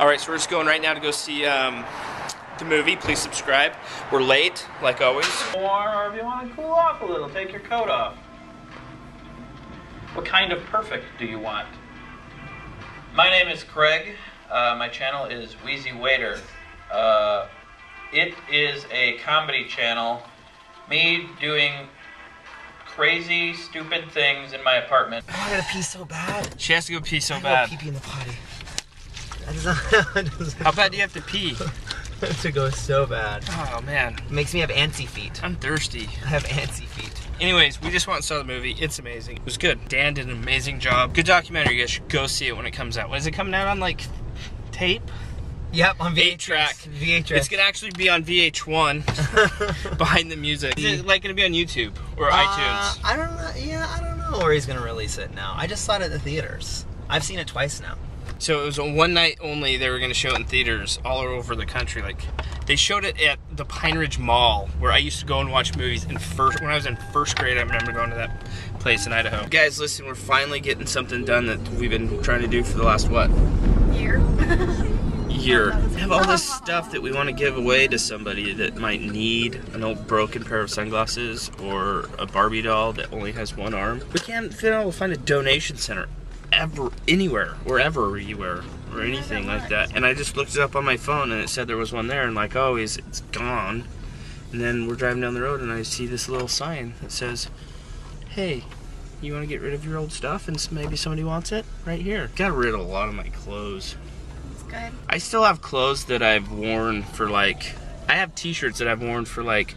All right, so we're just going right now to go see um, the movie. Please subscribe. We're late, like always. Or if you want to cool off a little, take your coat off. What kind of perfect do you want? My name is Craig. Uh, my channel is Wheezy Waiter. Uh, it is a comedy channel. Me doing crazy, stupid things in my apartment. I gotta pee so bad. She has to go pee so I bad. Pee pee in the potty. Is not, doesn't How bad do you have to pee? to go so bad. Oh man, It makes me have antsy feet. I'm thirsty. I have antsy feet. Anyways, we just went and saw the movie. It's amazing. It was good. Dan did an amazing job. Good documentary. You guys should go see it when it comes out. When is it coming out on like tape? Yep, on VHS. Eight track. VHS. It's gonna actually be on VH1 behind the music. Is it like gonna be on YouTube or Uh, iTunes? I don't know. Yeah, I don't know where he's gonna release it now. I just saw it at the theaters. I've seen it twice now. So it was a one night only. They were gonna show it in theaters all over the country. Like they showed it at the Pine Ridge Mall, where I used to go and watch movies in first. When I was in first grade, I remember going to that place in Idaho. Guys, listen, we're finally getting something done that we've been trying to do for the last what? Year. year. We have all this stuff that we want to give away to somebody that might need an old broken pair of sunglasses or a Barbie doll that only has one arm. We can't to find a donation center ever anywhere, wherever you were, or anything like that. And I just looked it up on my phone and it said there was one there and like oh, always it's gone. And then we're driving down the road and I see this little sign that says, "Hey, you want to get rid of your old stuff and maybe somebody wants it right here." Got rid of a lot of my clothes. It's good. I still have clothes that I've worn for like I have t-shirts that I've worn for like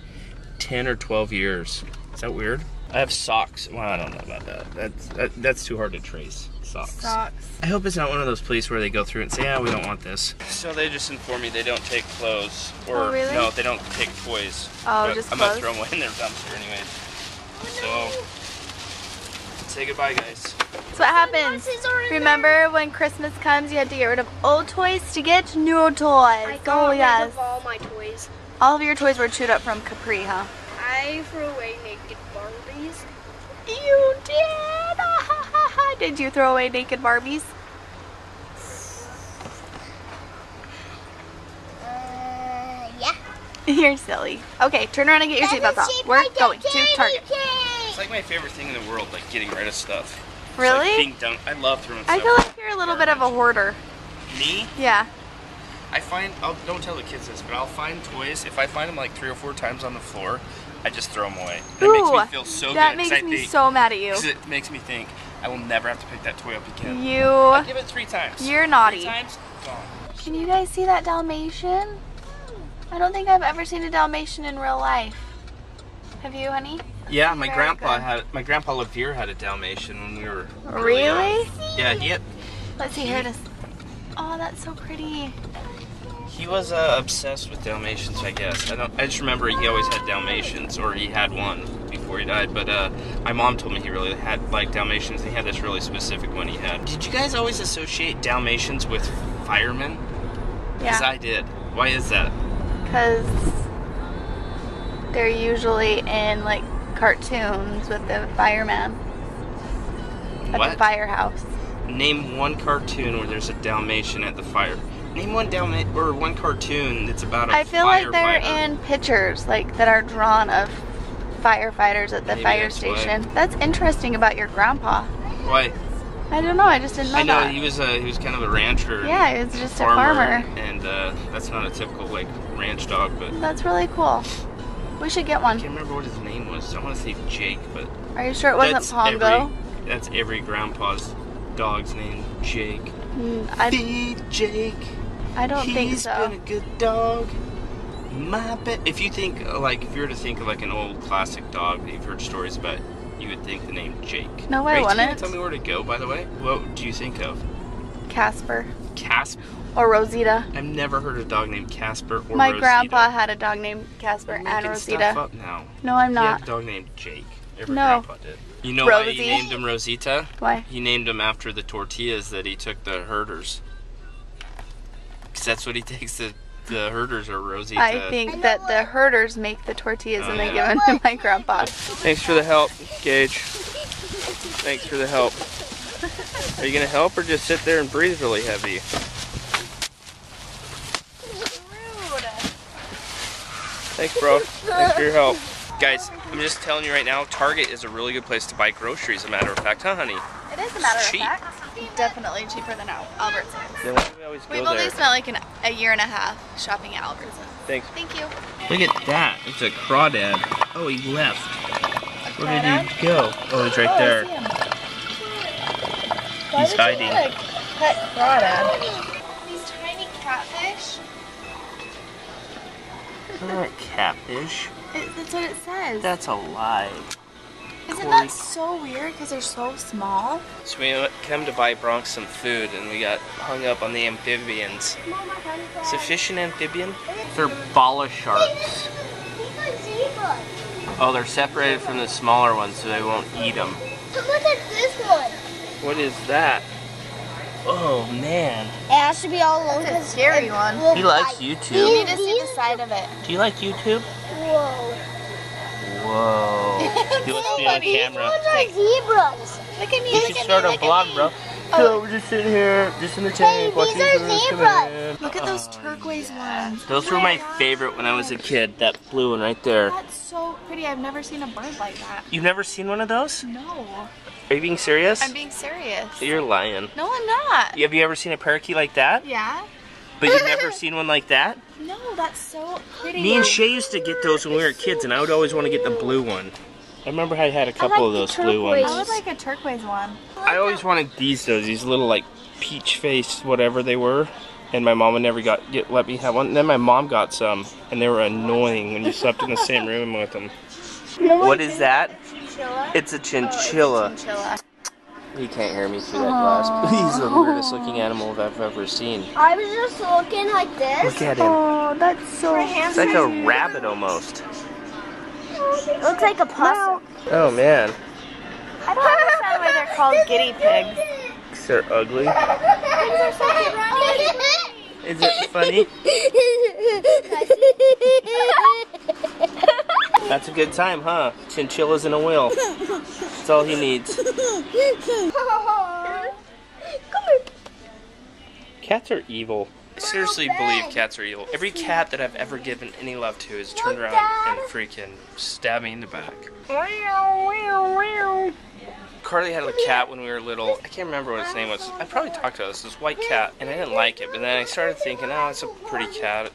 10 or 12 years. Is that weird? I have socks. Well, I don't know about that. That's that, that's too hard to trace. Socks. Socks. I hope it's not one of those places where they go through and say, "Yeah, we don't want this." So they just inform me they don't take clothes oh, or Oh, really? no, they don't take toys. Oh, But just I'm gonna throw them away in their dumpster anyways. Oh, so say goodbye, guys. That's what happens. Remember when Christmas comes, you had to get rid of old toys to get new toys. I oh got rid yes. of all my toys. All of your toys were chewed up from Capri, huh? I threw away naked Barbies. You did. did you throw away naked Barbies? Uh, yeah. You're silly. Okay, turn around and get your seatbelts off. We're going to Target. It's like my favorite thing in the world, like getting rid of stuff. It's Really? Like being done. I love throwing stuff. I feel like you're a little bit of a hoarder. Me? Yeah. I find I'll don't tell the kids this, but I'll find toys. If I find them like three or four times on the floor, I just throw them away. It makes me feel so that good. 'cause makes me think, so mad at you. 'cause it makes me think I will never have to pick that toy up again. You. I give it three times. You're naughty. Three times, gone. Can you guys see that Dalmatian? I don't think I've ever seen a Dalmatian in real life. Have you, honey? Yeah, my Very grandpa good. had my grandpa LaVere had a Dalmatian when we were Really? young. Yeah, he had, Let's see. Here it is. Oh, that's so pretty. He was uh, obsessed with Dalmatians. I guess I don't. I just remember he always had Dalmatians, or he had one before he died. But uh, my mom told me he really had like Dalmatians. and He had this really specific one he had. Did you guys always associate Dalmatians with firemen? Because Yeah. I did. Why is that? Because they're usually in like cartoons with the fireman at the firehouse. Name one cartoon where there's a Dalmatian at the fire. Name one Dalma or one cartoon that's about a I feel like they're in pictures like that are drawn of firefighters at the Maybe fire that's why. station. That's interesting about your grandpa. Why? I don't know. I just didn't know, I know that. he was a he was kind of a rancher. yeah, he was just a farmer. and uh, that's not a typical like ranch dog, but That's really cool. We should get one. I can't remember what his name was. I want to say Jake, but Are you sure it wasn't Pongo? every that's every grandpa's dog's name, Jake. Mm, I, Feed Jake. I don't He's think so. He's been a good dog. My bet. If you think like if you were to think of like an old classic dog that you've heard stories about, you would think the name Jake. No, I you wouldn't. Tell me where to go. By the way, what do you think of? Casper Casper. or Rosita. I've never heard a dog named Casper or My Rosita. grandpa had a dog named Casper and making stuff Rosita. up now. No, I'm He had not. a dog named Jake. Every No. grandpa did. You know Rosie? why he named him Rosita? Why? He named him after the tortillas that he took the herders. Because that's what he takes the the herders are Rosita. I think that the herders make the tortillas oh, and they oh, yeah. give them to my grandpa. Thanks for the help, Gage. Thanks for the help. Are you gonna help or just sit there and breathe really heavy? Thanks, bro. Thanks for your help. Guys, I'm just telling you right now, Target is a really good place to buy groceries, a matter of fact, huh, honey? It is a matter Cheap. of fact. Definitely cheaper than Albertsons. Then why do we always go We've only there? spent like an, a year and a half shopping at Albertsons. Thanks. Thank you. Look at that. It's a crawdad. Oh, he left. Where did he go? Oh, he's right oh, there. He's hiding. Pet crawdad. These tiny catfish. Not catfish. It, that's what it says. That's a lie. Isn't Corey. that so weird because they're so small? So we went- come to buy Bronx some food, and we got hung up on the amphibians. Is a fish an amphibian? They're bala sharks. Oh, they're separated from the smaller ones, so they won't eat them. Look at this one. What is that? Oh man. It has to be all alone. It's a scary one. He likes bite. You YouTube. need to see the side of it. Do you like YouTube? Whoa. Whoa. He wants to be on These camera. Those are zebras. Look at me. You look should at start me, a look at vlog, me. bro. Oh. So we're just sitting here, just in the tank, these watching are birds zebras. Look at those Oh, turquoise ones. Those were my favorite when I was a kid. That blue one right there. That's so pretty. I've never seen a bird like that. You've never seen one of those? No. Are you being serious? I'm being serious. You're lying. No, I'm not. Have you ever seen a parakeet like that? Yeah? But you've never seen one like that? No, that's so pretty. Me and Shay used to get those when we were kids, and I would always want to get the blue one. I remember I had a couple of those blue ones. I would like a turquoise one. I always wanted these though, these little like peach face whatever they were. And my mom would never got get let me have one. And then my mom got some, and they were annoying when you slept in the same room with them. What is that? It's a chinchilla. Chinchilla. Oh, He can't hear me through that glass. He's the weirdest looking animal I've ever seen. I was just looking like this. Look at him. Oh, that's so It's like a rabbit almost. It looks like a possum. Oh man, I don't understand why they're called guinea pigs. they're ugly. Is it funny? That's a good time, huh? Chinchillas in a wheel. That's all he needs. Cats are evil. I seriously believe cats are evil. Every cat that I've ever given any love to has turned around and freaking stabbed me in the back. Carly had a cat when we were little. I can't remember what its name was. I probably talked about this. This white cat, and I didn't like it. But then I started thinking, oh, it's a pretty cat.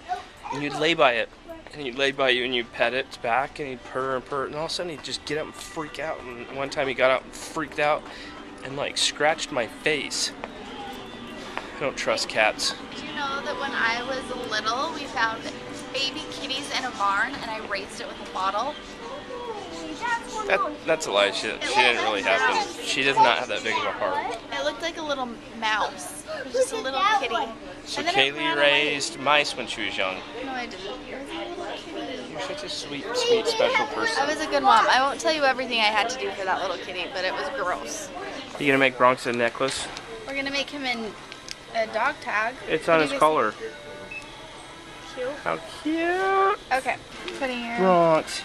And you'd lay by it, and he'd lay by you, and you'd pet its back, and he'd purr and purr, and all of a sudden he'd just get up and freak out. And one time he got out and freaked out, and like scratched my face. I don't trust cats. Do you know that when I was little, we found baby kitties in a barn and I raised it with a bottle? That that's a lie. She, she didn't really have them. She does not have that big of a heart. It looked like a little mouse. It was just a little kitty. So And then it Kayli ran away. raised mice when she was young. No, I didn't. It was a little kitty. You're such a sweet, sweet, special person. I was a good mom. I won't tell you everything I had to do for that little kitty, but it was gross. Are You gonna make Bronx a necklace? We're gonna make him in a dog tag. It's on do his collar. Cute. How cute! Okay. Putting your Bronx.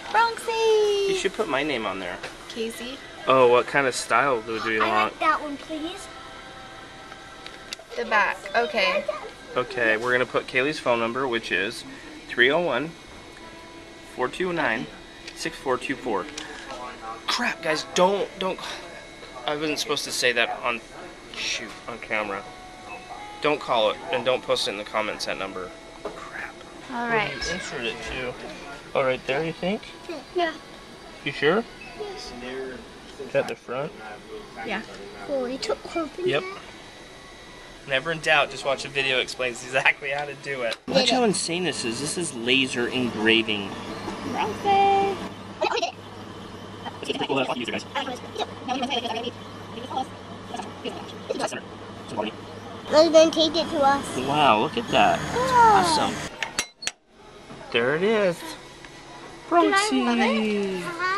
You should put my name on there. Casey. Oh, what kind of style do you I like that one, please. The back. Okay. Okay, we're gonna put Kayli's phone number, which is 301 429 6424. Crap, guys, don't, don't. I wasn't supposed to say that on, shoot, on camera. Don't call it, and don't post it in the comments, that number. Crap. All right. You insert it too. Oh, right there, you think? Yeah. You sure? Yes. Is that the front? Yeah. Oh, you took open Yep. Never in doubt, just watch a video explains exactly how to do it. Watch how insane this is. This is laser engraving. They're gonna take it to us. Wow, look at that. That's awesome. There it is. Bronxy.